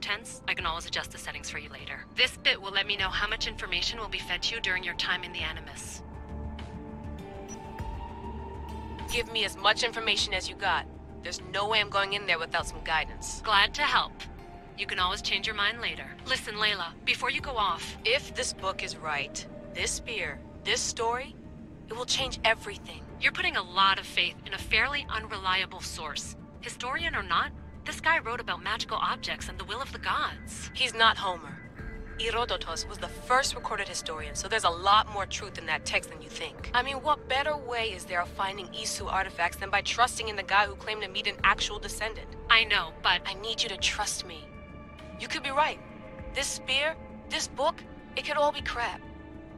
intense, I can always adjust the settings for you later. This bit will let me know how much information will be fed to you during your time in the Animus. Give me as much information as you got. There's no way I'm going in there without some guidance. Glad to help. You can always change your mind later. Listen, Layla, before you go off, If this book is right, this spear, this story, it will change everything. you're putting a lot of faith in a fairly unreliable source. Historian or not, this guy wrote about magical objects and the will of the gods. He's not Homer. Herodotus was the first recorded historian, so there's a lot more truth in that text than you think. I mean, what better way is there of finding Isu artifacts than by trusting in the guy who claimed to meet an actual descendant? I know, but I need you to trust me. You could be right. This spear, this book, it could all be crap.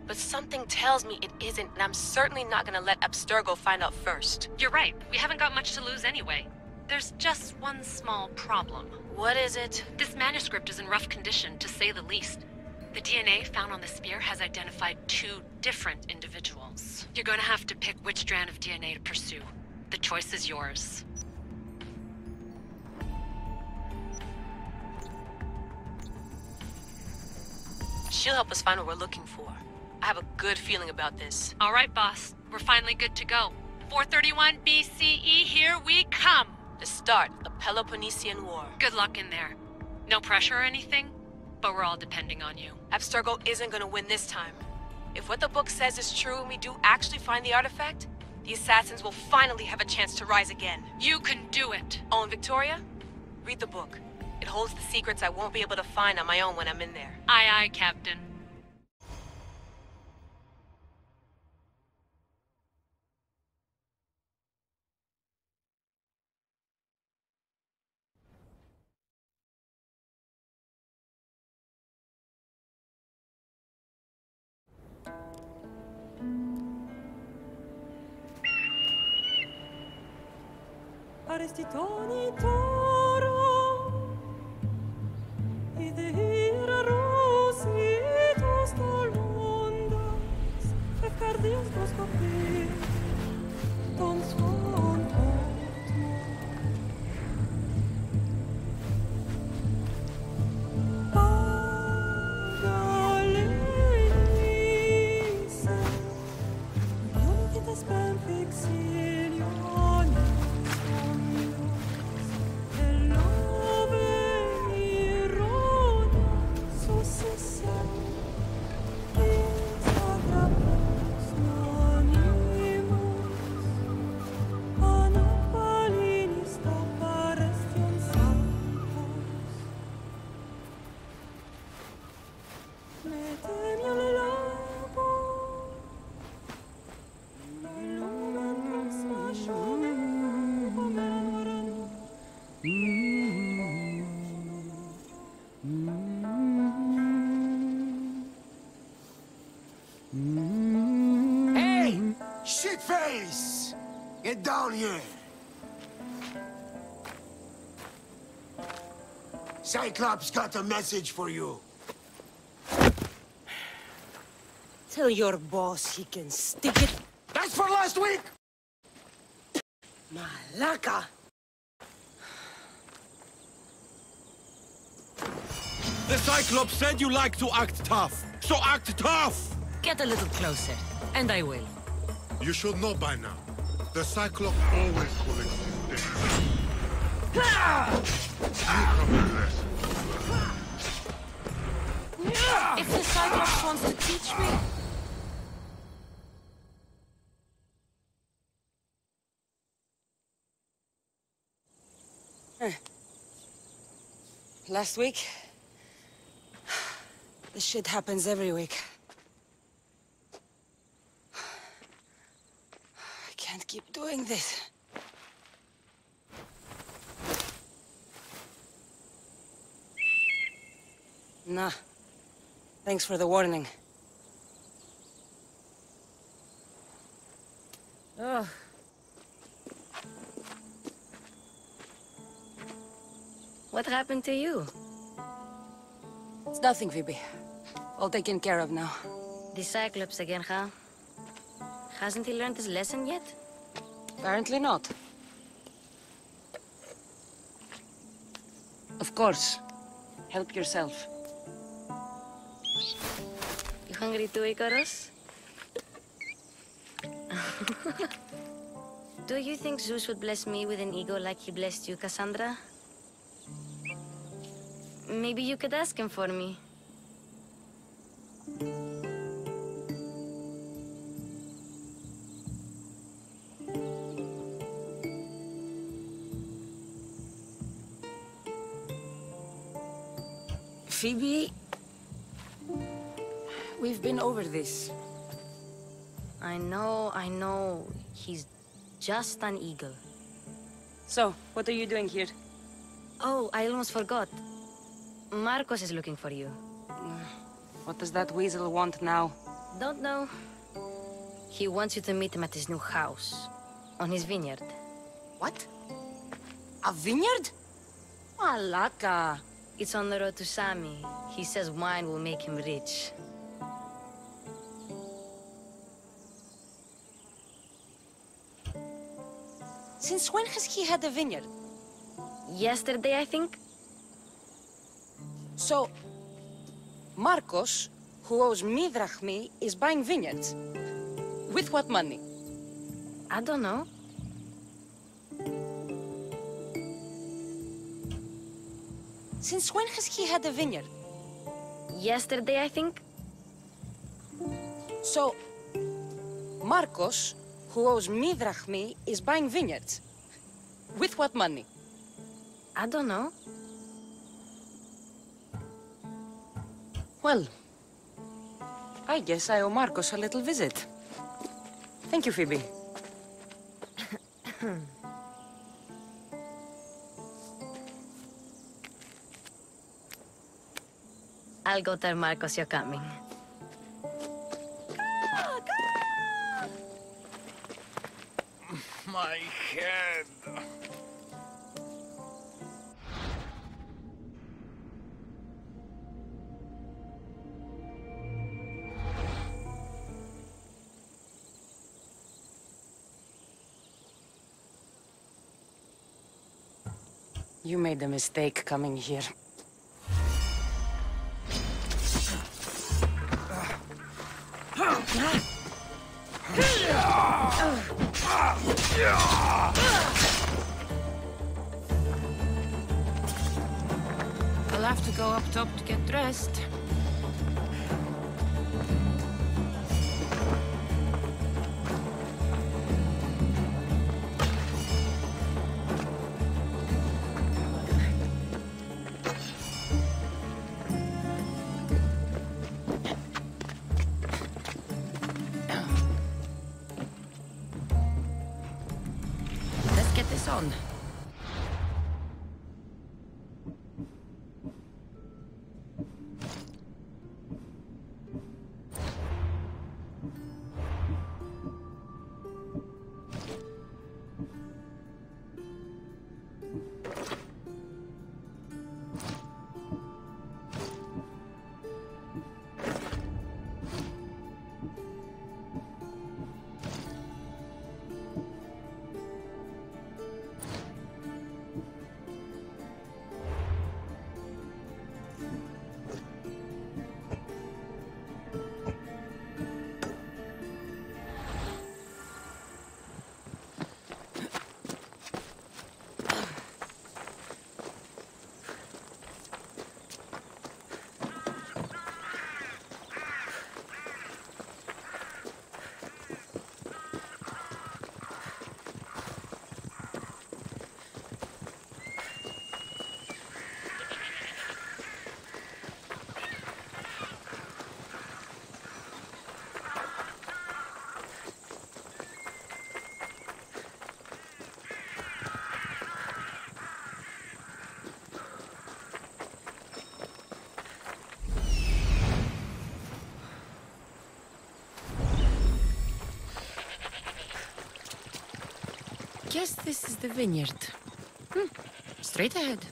But something tells me it isn't, and I'm certainly not gonna let Abstergo find out first. you're right. We haven't got much to lose anyway. There's just one small problem. What is it? This manuscript is in rough condition, to say the least. The DNA found on the spear has identified two different individuals. You're going to have to pick which strand of DNA to pursue. The choice is yours. She'll help us find what we're looking for. I have a good feeling about this. All right, boss. We're finally good to go. 431 BCE, here we come! The start of the Peloponnesian War. Good luck in there. No pressure or anything, but we're all depending on you. Abstergo isn't gonna win this time. If what the book says is true and we do actually find the artifact, the assassins will finally have a chance to rise again. You can do it! Oh, and Victoria? Read the book. It holds the secrets I won't be able to find on my own when I'm in there. Aye, aye, Captain. Parestitoni tu down here! Cyclops got a message for you. Tell your boss he can stick it. That's for last week! Malaka! The Cyclops said you like to act tough. So act tough! Get a little closer, and I will. You should know by now. The Cyclops always collects his debts. You come address. If the Cyclops wants to teach me... Eh. Last week... This shit happens every week. I can't keep doing this. Nah. Thanks for the warning. Oh. What happened to you? It's nothing, Phoebe. All taken care of now. The Cyclops again, huh? Hasn't he learned his lesson yet? Apparently not. Of course. Help yourself. You hungry too, Icarus? Do you think Zeus would bless me with an ego like he blessed you, Kassandra? Maybe you could ask him for me. Over this. I know, I know. He's just an eagle. So, what are you doing here? Oh, I almost forgot. Markos is looking for you. What does that weasel want now? Don't know. He wants you to meet him at his new house. On his vineyard. What? A vineyard? Malaka. It's on the road to Sami. He says wine will make him rich. Since when has he had a vineyard? Yesterday, I think? So, Markos, who owes me drachmi, is buying vineyards. With what money? I don't know. Since when has he had a vineyard? Yesterday, I think? So, Markos, who owes me drachmi, is buying vineyards. With what money? I don't know. Well, I guess I owe Markos a little visit. Thank you, Phoebe. I'll go tell Markos you're coming. My head. You made a mistake coming here. Top to get dressed. Let's get this on. guess this is the vineyard. Hmm. Straight ahead.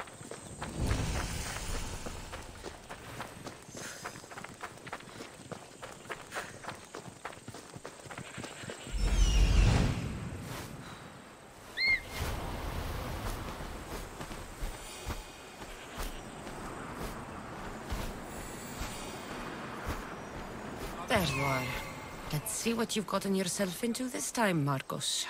There you are. Let's see what you've gotten yourself into this time, Markos.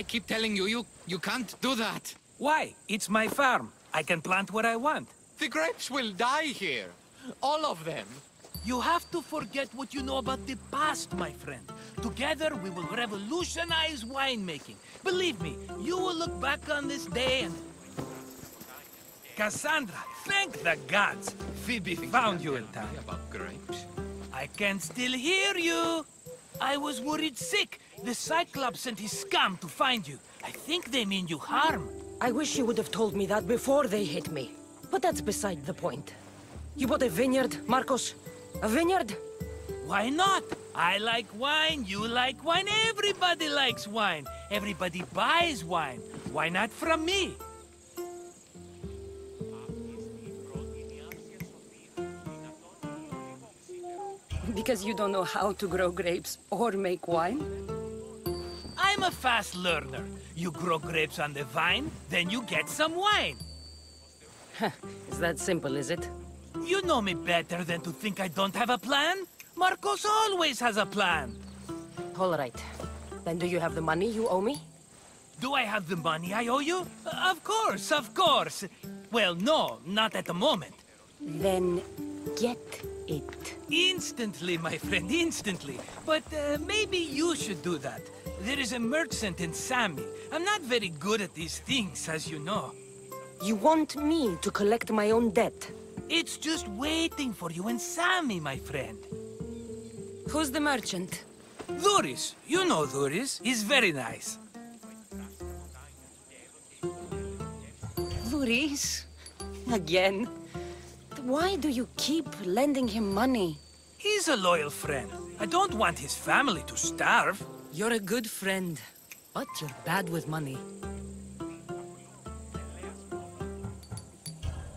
I keep telling you, you, you can't do that. Why? It's my farm. I can plant what I want. The grapes will die here. All of them. You have to forget what you know about the past, my friend. Together, we will revolutionize winemaking. Believe me, you will look back on this day and... Kassandra, thank the gods! Phoebe found you in time. About grapes? I can still hear you! I was worried sick. The Cyclops sent his scum to find you. I think they mean you harm. I wish you would have told me that before they hit me. But that's beside the point. You bought a vineyard, Markos? A vineyard? Why not? I like wine, you like wine, everybody likes wine. Everybody buys wine. Why not from me? Because you don't know how to grow grapes or make wine? I'm a fast learner. You grow grapes on the vine, then you get some wine. Is that simple, is it? You know me better than to think I don't have a plan. Markos always has a plan. All right. Then do you have the money you owe me? Do I have the money I owe you? Of course, of course. Well, no, not at the moment. Then get it. Instantly, my friend, instantly. But uh, maybe you should do that. There is a merchant in Sami. I'm not very good at these things, as you know. You want me to collect my own debt? It's just waiting for you in Sami, my friend. Who's the merchant? Duris. You know Duris. He's very nice. Duris? Again? Why do you keep lending him money? He's a loyal friend. I don't want his family to starve. You're a good friend, but you're bad with money.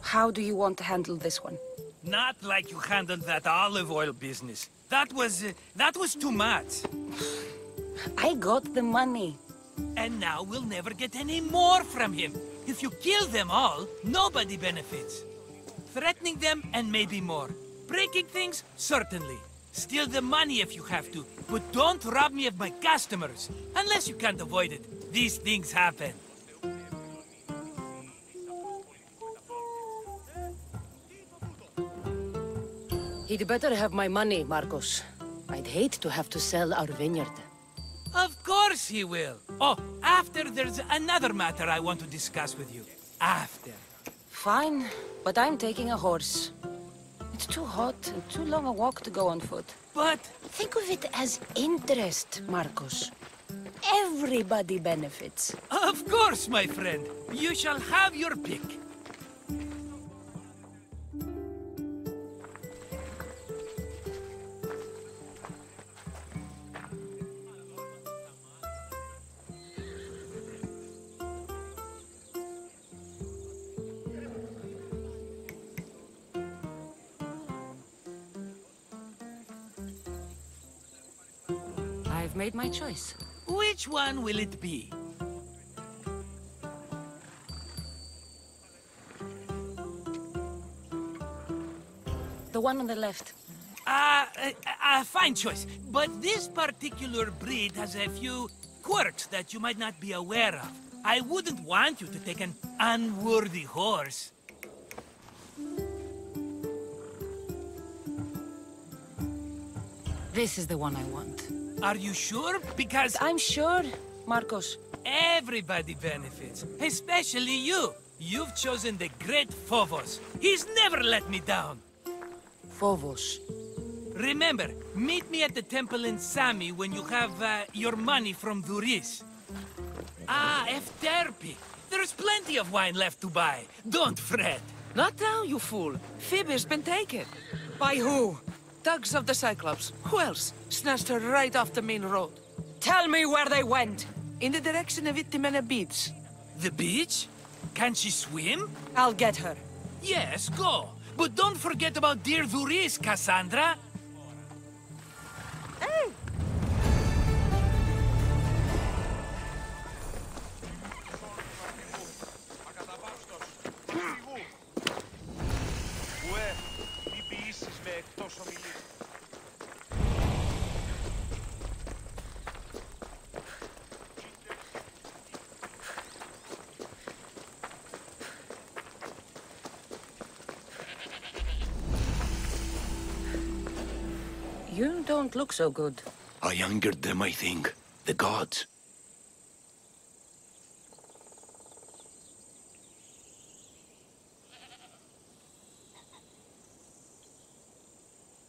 How do you want to handle this one? Not like you handled that olive oil business. That was... Uh, that was too much. I got the money. And now we'll never get any more from him. If you kill them all, nobody benefits. Threatening them, and maybe more. Breaking things, certainly. Steal the money if you have to, but don't rob me of my customers. Unless you can't avoid it. These things happen. He'd better have my money, Markos. I'd hate to have to sell our vineyard. Of course he will. Oh, after there's another matter I want to discuss with you. After. Fine, but I'm taking a horse. It's too hot and too long a walk to go on foot. But Think of it as interest, Markos. Everybody benefits. Of course, my friend. You shall have your pick. I've made my choice. Which one will it be? The one on the left. Ah, uh, uh, fine choice. But this particular breed has a few quirks that you might not be aware of. I wouldn't want you to take an unworthy horse. This is the one I want. Are you sure? Because I'm sure, Markos. everybody benefits, especially you. You've chosen the great Phobos. He's never let me down. Phobos. Remember, meet me at the temple in Sami when you have uh, your money from Duris. Ah, Efterpi. There's plenty of wine left to buy. Don't fret. Not now, you fool. Phoebe's been taken. By who? Thugs of the Cyclops. Who else? Snatched her right off the main road. Tell me where they went. In the direction of Itimena Beach. The beach? Can she swim? I'll get her. Yes, go. But don't forget about dear Duris, Kassandra. Hey, don't look so good. I angered them, I think. The gods.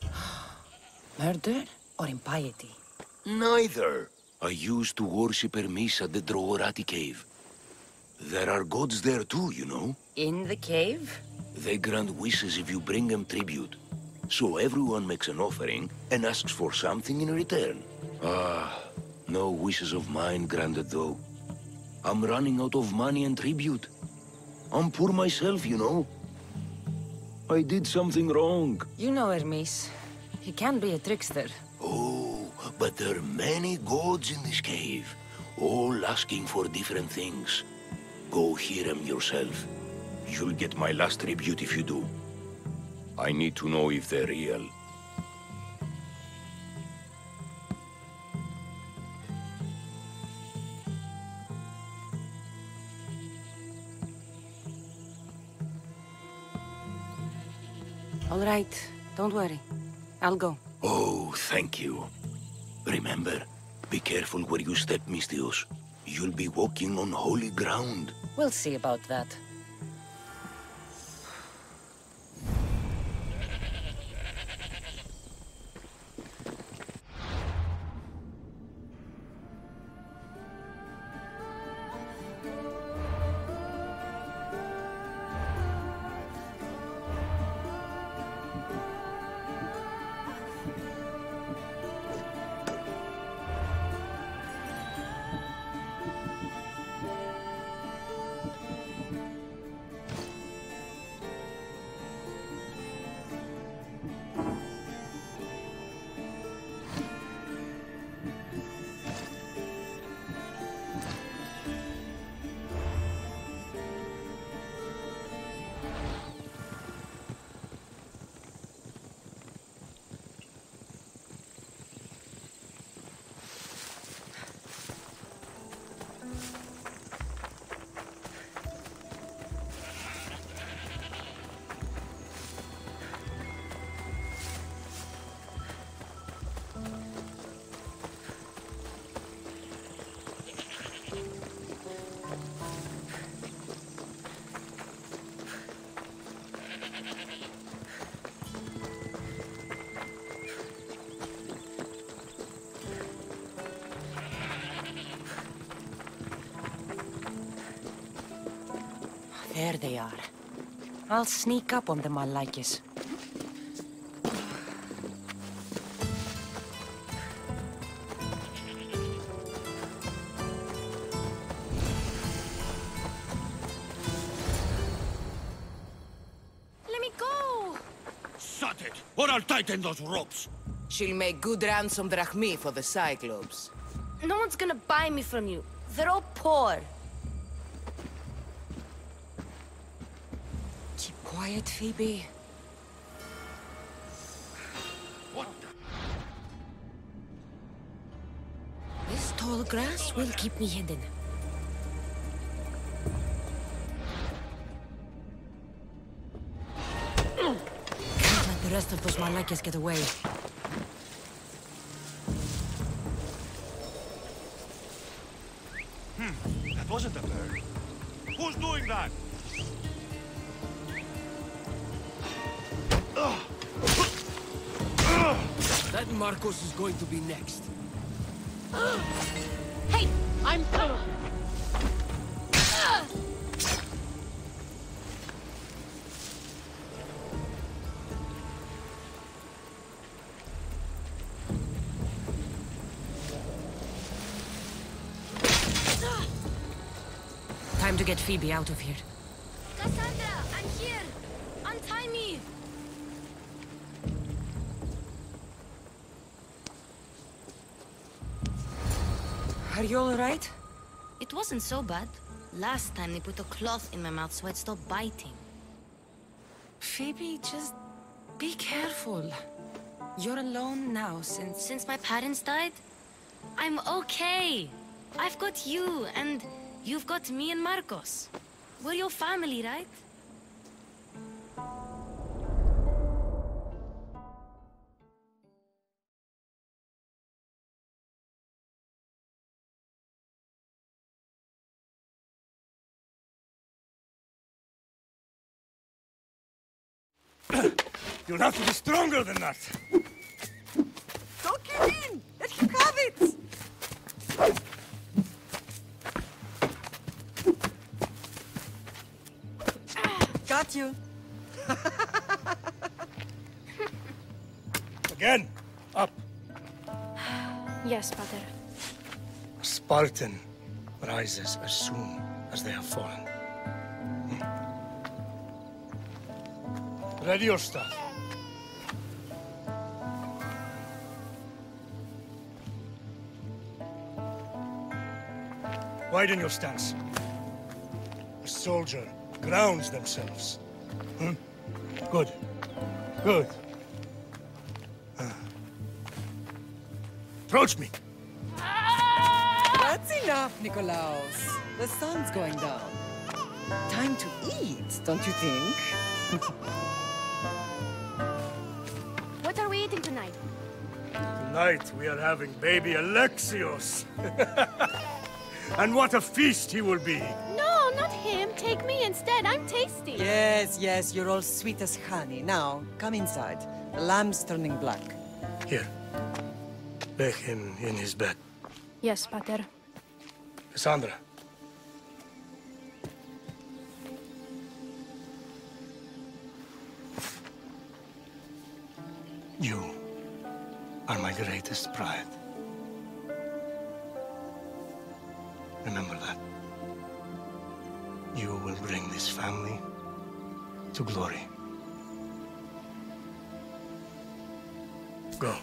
Murder or impiety? Neither. I used to worship Hermes at the Drogarati cave. There are gods there too, you know. In the cave? They grant wishes if you bring them tribute. So everyone makes an offering and asks for something in return. Ah, no wishes of mine granted though. I'm running out of money and tribute. I'm poor myself, you know. I did something wrong. You know Hermes. He can be a trickster. Oh, but there are many gods in this cave, all asking for different things. Go hear them yourself. You'll get my last tribute if you do. I need to know if they're real. All right, don't worry. I'll go. Oh, thank you. Remember, be careful where you step, Misthios. You'll be walking on holy ground. We'll see about that. There they are. I'll sneak up on them, Malakis. Let me go! Shut it, or I'll tighten those ropes. She'll make good ransom drachmi for the Cyclops. No one's gonna buy me from you. They're all poor. Keep quiet, Phoebe. What This tall grass will keep me hidden. Can't let the rest of those Malakias get away. Hmm, that wasn't a bird. Who's doing that? That Markos is going to be next. Hey, I'm coming. Time to get Phoebe out of here. Are you alright? It wasn't so bad. Last time they put a cloth in my mouth so I'd stop biting. Phoebe, just be careful. You're alone now since... Since my parents died? I'm okay. I've got you, and you've got me and Markos. We're your family, right? You'll have to be stronger than that. Don't give in! Let him have it! Ah, got you. Again, up. Yes, Father. A Spartan rises as soon as they have fallen. Ready your stuff. Widen your stance. A soldier grounds themselves. Hmm? Good. Good. Ah. Approach me. That's enough, Nikolaos. The sun's going down. Time to eat, don't you think? Tonight we are having baby Alexios. and what a feast he will be. No, not him. Take me instead. I'm tasty. Yes, yes, you're all sweet as honey. Now, come inside. The lamb's turning black. Here. Lay him in his bed. Yes, Pater. Kassandra. You are my greatest pride. Remember that. You will bring this family to glory. Go.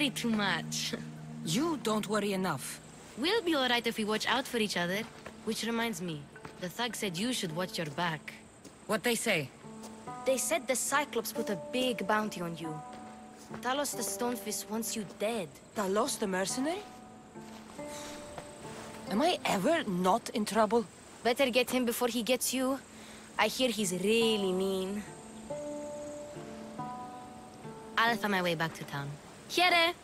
Worry too much. You don't worry enough. We'll be alright if we watch out for each other. Which reminds me, the thug said you should watch your back. What they say? They said the Cyclops put a big bounty on you. Talos the Stonefist wants you dead. Talos the mercenary? Am I ever not in trouble? Better get him before he gets you. I hear he's really mean. I'll find my way back to town. Here!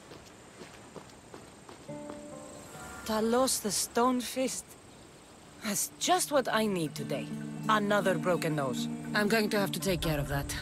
Talos the Stone Fist. That's just what I need today. Another broken nose. I'm going to have to take care of that.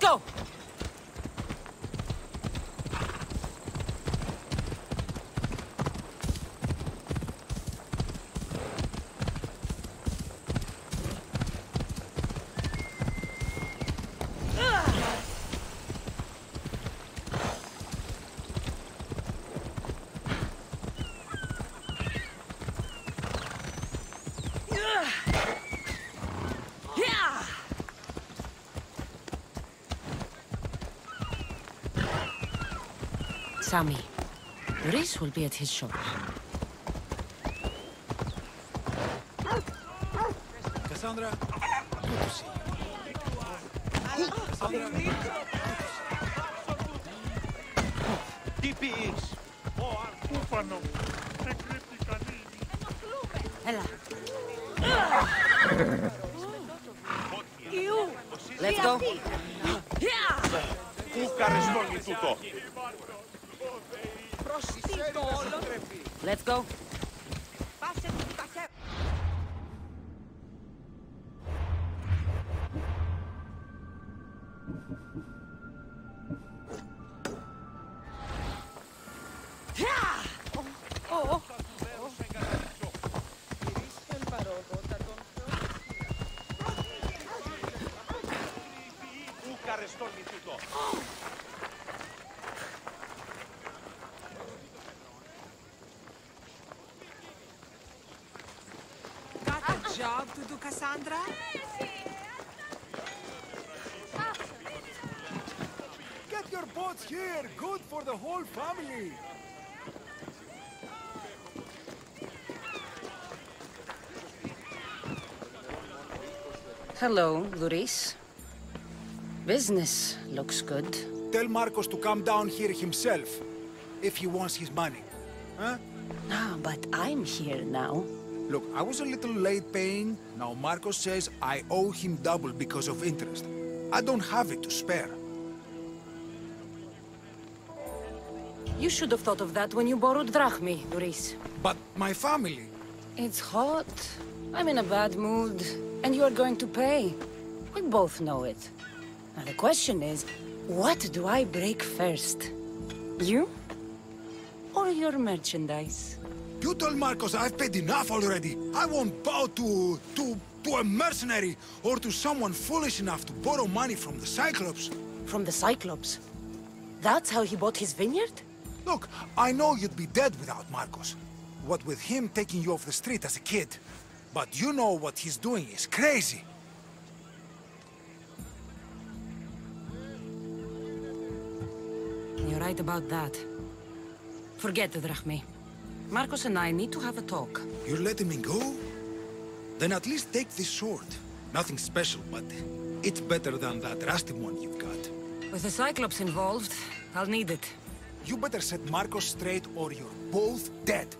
Let's go! Sami. Reese will be at his shop. Kassandra, good to see you. Kassandra, TPX. Ufano. Ella. Let's go. Let's go. Kassandra? Get your boats here. Good for the whole family. Hello, Duris. Business looks good. Tell Markos to come down here himself, if he wants his money. Huh? No, but I'm here now. Look, I was a little late paying. Now Markos says I owe him double because of interest. I don't have it to spare. You should have thought of that when you borrowed drachmi, Duris. But my family... It's hot. I'm in a bad mood. And you are going to pay. We both know it. Now the question is, what do I break first? You? Or your merchandise? You told Markos I've paid enough already. I won't bow to... to... to a mercenary or to someone foolish enough to borrow money from the Cyclops. From the Cyclops? That's how he bought his vineyard? Look, I know you'd be dead without Markos. What with him taking you off the street as a kid. But you know what he's doing is crazy. You're right about that. Forget the drachmi. Markos and I need to have a talk. You're letting me go? Then at least take this sword. Nothing special, but it's better than that rusty one you've got. With the Cyclops involved, I'll need it. You better set Markos straight or you're both dead.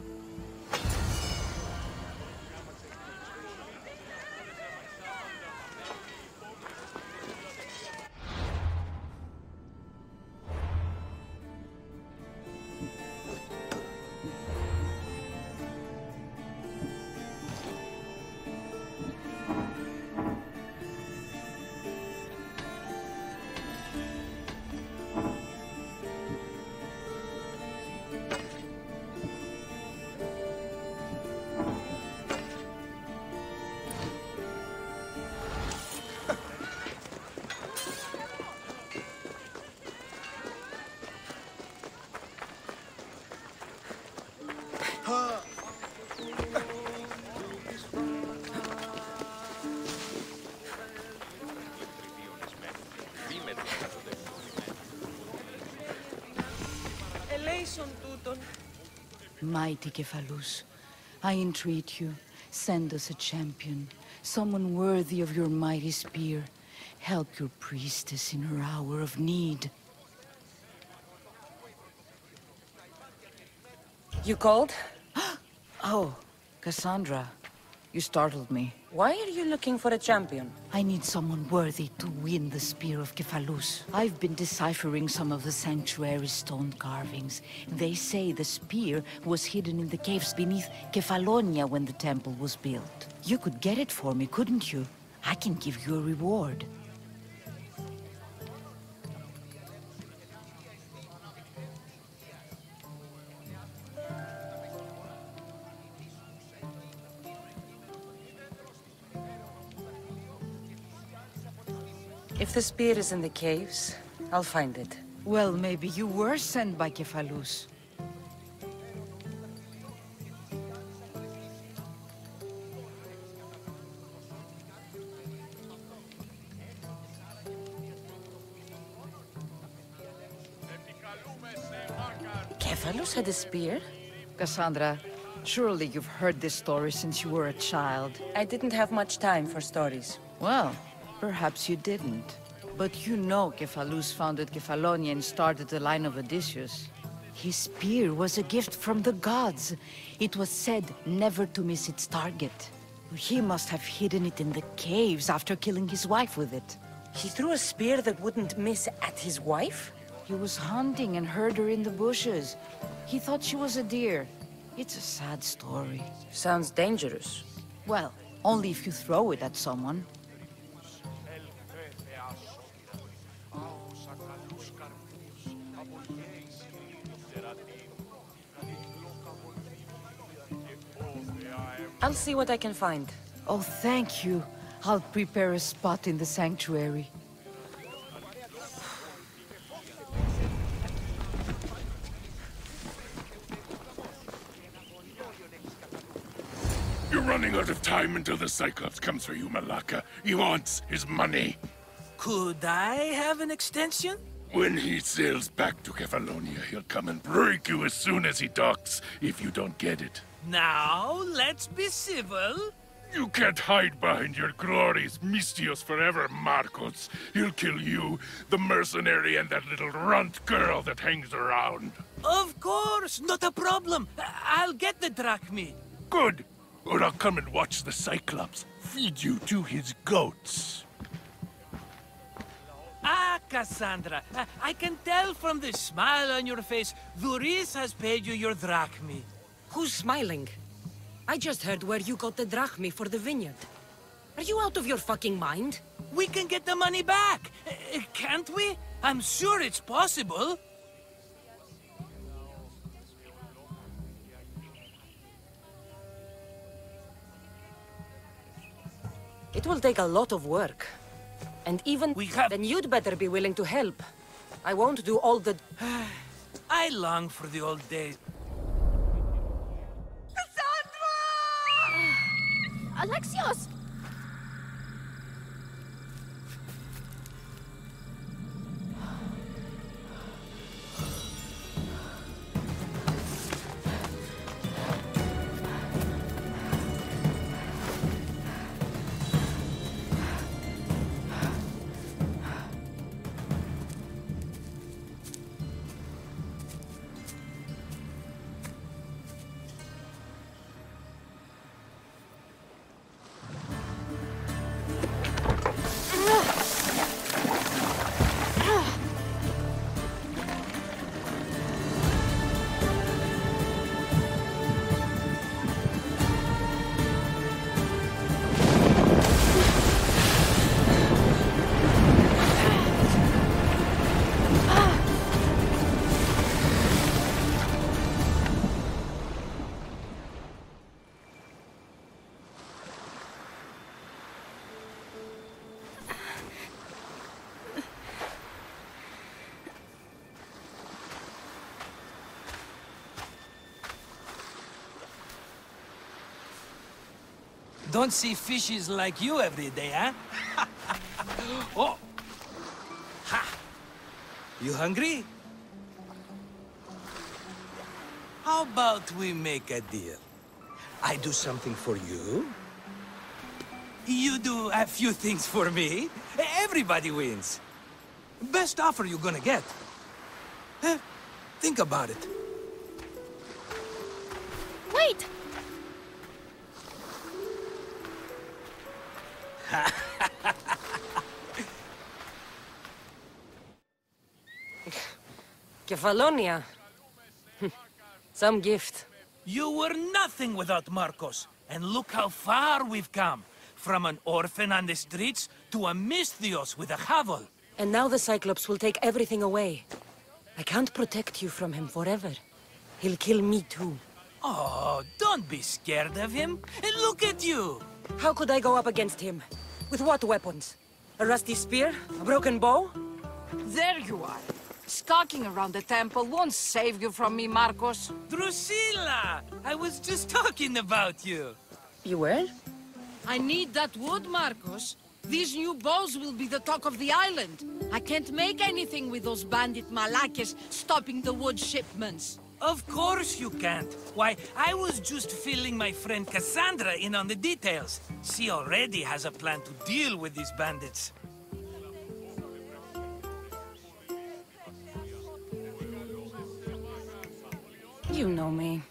Mighty Cephalus, I entreat you, send us a champion, someone worthy of your mighty spear. Help your priestess in her hour of need. You called? Oh, Kassandra, you startled me. Why are you looking for a champion? I need someone worthy to win the Spear of Cephalus. I've been deciphering some of the sanctuary's stone carvings. They say the spear was hidden in the caves beneath Kefalonia when the temple was built. You could get it for me, couldn't you? I can give you a reward. the spear is in the caves, I'll find it. Well, maybe you were sent by Kefalus. Kefalus had a spear? Kassandra, surely you've heard this story since you were a child. I didn't have much time for stories. Well, perhaps you didn't. But you know Cephalus founded Kefalonia and started the line of Odysseus. His spear was a gift from the gods. It was said never to miss its target. He must have hidden it in the caves after killing his wife with it. He threw a spear that wouldn't miss at his wife? He was hunting and heard her in the bushes. He thought she was a deer. It's a sad story. Sounds dangerous. Well, only if you throw it at someone. I'll see what I can find. Oh, thank you. I'll prepare a spot in the sanctuary. You're running out of time until the Cyclops comes for you, Malaka. He wants his money. Could I have an extension? When he sails back to Kefalonia, he'll come and break you as soon as he docks, if you don't get it. Now, let's be civil. You can't hide behind your glories, Misthios forever, Markos. He'll kill you, the mercenary, and that little runt girl that hangs around. Of course, not a problem. I'll get the drachmi. Good. Or I'll come and watch the Cyclops feed you to his goats. Ah, Kassandra, I- can tell from the smile on your face, Duris has paid you your drachmi. Who's smiling? I just heard where you got the drachmi for the vineyard. Are you out of your fucking mind? We can get the money back, uh, can't we? I'm sure it's possible. It will take a lot of work. And even we have... then you'd better be willing to help. I won't do all the... I long for the old days. Alexios! Don't see fishes like you every day, huh? oh! Ha! You hungry? How about we make a deal? I do something for you. You do a few things for me. Everybody wins. Best offer you're gonna get. Think about it. Kefalonia. Some gift. You were nothing without Markos. And look how far we've come. From an orphan on the streets to a Misthios with a Havel. And now the Cyclops will take everything away. I can't protect you from him forever. He'll kill me too. Oh, don't be scared of him. And look at you. How could I go up against him? With what weapons? A rusty spear? A broken bow? There you are. Skulking around the temple won't save you from me, Markos. Drusilla! I was just talking about you. You were? I need that wood, Markos. These new bows will be the talk of the island. I can't make anything with those bandit malakes stopping the wood shipments. Of course you can't. Why, I was just filling my friend Kassandra in on the details. She already has a plan to deal with these bandits. You know me.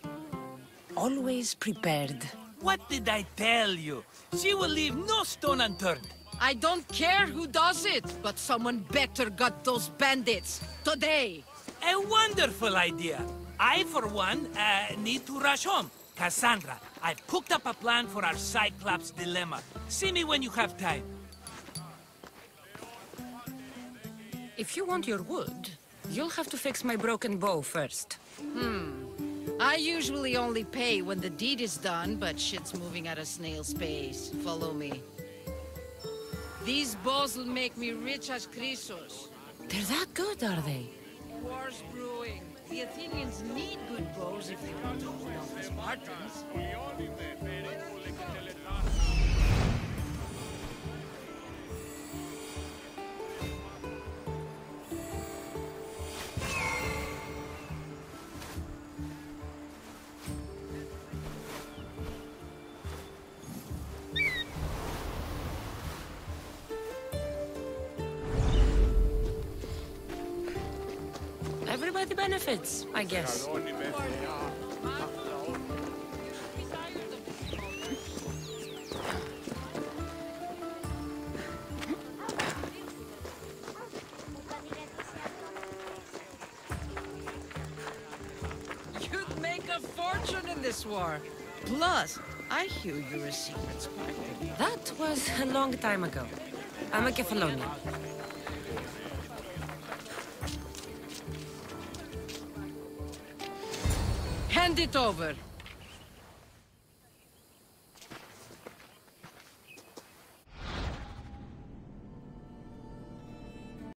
Always prepared. What did I tell you? She will leave no stone unturned. I don't care who does it, but someone better got those bandits. Today. A wonderful idea. I, for one, uh, need to rush home. Kassandra, I've cooked up a plan for our Cyclops dilemma. See me when you have time. If you want your wood, you'll have to fix my broken bow first. Hmm. I usually only pay when the deed is done, but shit's moving at a snail's pace. Follow me. These bows will make me rich as Chrysos. They're that good, are they? War's brewing. The Athenians need good bows if they want to hold off the Spartans. I guess. You'd make a fortune in this war. Plus, I hear you're a secret Spartan. That was a long time ago. I'm a Kephalonian. It over.